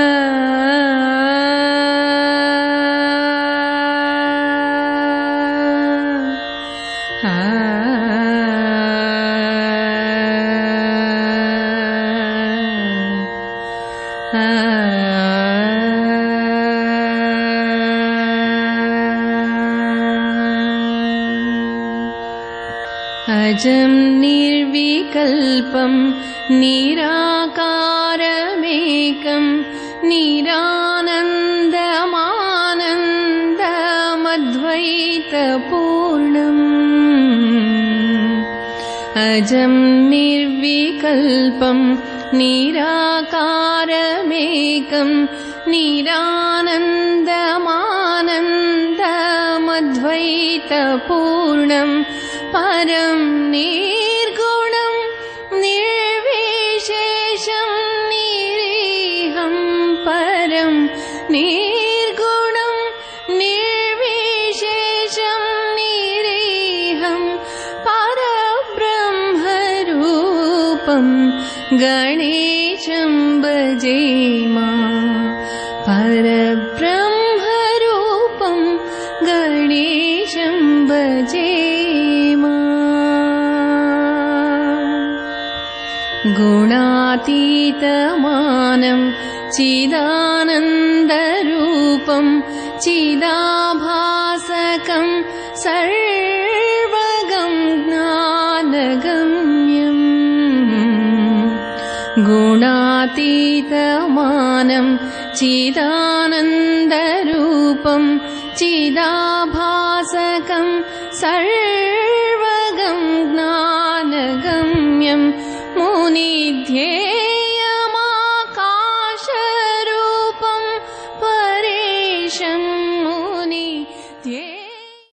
Ah. अजं निर्विकल्पं निराकारमेकं निरानन्दमानन्दमद्वैतपूर्णम् अजं निर्विकल्पं निराकारमेकं निरानन्दमानन्दमद्वैतपूर्णम् परं निर्गुणं निर्विशेषं निरीहं परं परब्रह्मरूपं गणेशं भजेमा परब्रह्मरूपं गणेशं भजेमा गुणातीतमानं चिदानन्दरूपं चिदाभासकं सर्वगं गुणातीतमानं चिदानन्दरूपं चिदाभासकं सर्वगं ज्ञानगम्यं मुनिध्ये